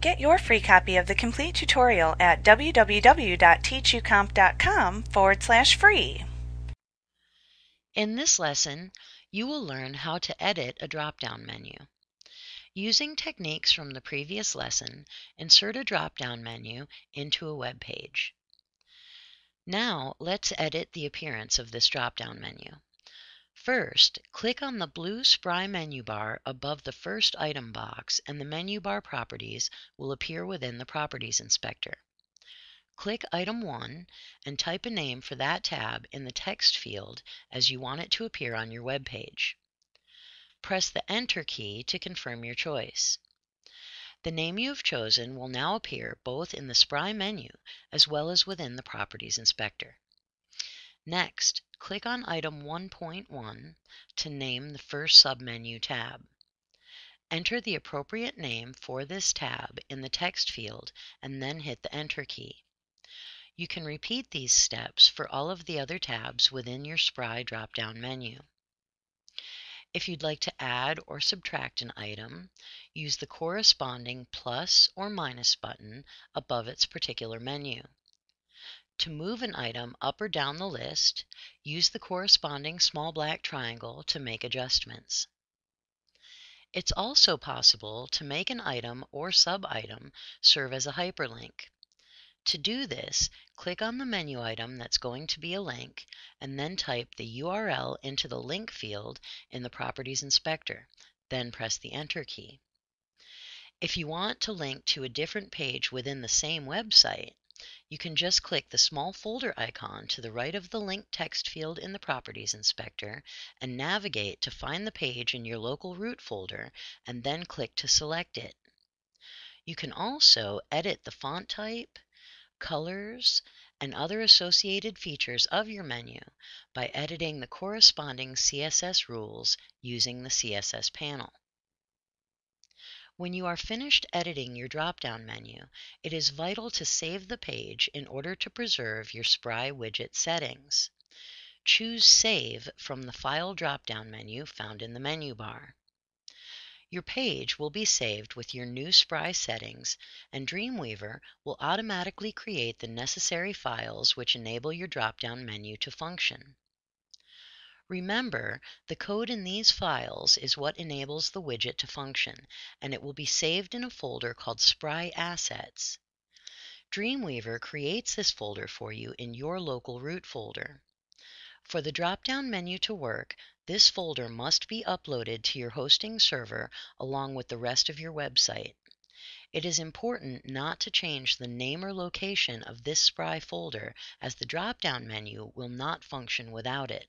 Get your free copy of the complete tutorial at www.teachucomp.com forward slash free. In this lesson, you will learn how to edit a drop-down menu. Using techniques from the previous lesson, insert a drop-down menu into a web page. Now let's edit the appearance of this drop-down menu. First, click on the blue Spry menu bar above the first item box and the menu bar properties will appear within the Properties Inspector. Click Item 1 and type a name for that tab in the text field as you want it to appear on your web page. Press the Enter key to confirm your choice. The name you have chosen will now appear both in the Spry menu as well as within the Properties Inspector. Next, click on item 1.1 to name the first submenu tab. Enter the appropriate name for this tab in the text field and then hit the Enter key. You can repeat these steps for all of the other tabs within your Spry drop-down menu. If you'd like to add or subtract an item, use the corresponding plus or minus button above its particular menu. To move an item up or down the list, use the corresponding small black triangle to make adjustments. It's also possible to make an item or sub-item serve as a hyperlink. To do this, click on the menu item that's going to be a link, and then type the URL into the link field in the Properties Inspector, then press the Enter key. If you want to link to a different page within the same website, you can just click the small folder icon to the right of the link text field in the Properties Inspector and navigate to find the page in your local root folder and then click to select it. You can also edit the font type, colors, and other associated features of your menu by editing the corresponding CSS rules using the CSS panel. When you are finished editing your drop-down menu, it is vital to save the page in order to preserve your Spry widget settings. Choose Save from the File drop-down menu found in the menu bar. Your page will be saved with your new Spry settings, and Dreamweaver will automatically create the necessary files which enable your drop-down menu to function. Remember, the code in these files is what enables the widget to function, and it will be saved in a folder called Spry Assets. Dreamweaver creates this folder for you in your local root folder. For the drop-down menu to work, this folder must be uploaded to your hosting server along with the rest of your website. It is important not to change the name or location of this Spry folder as the drop-down menu will not function without it.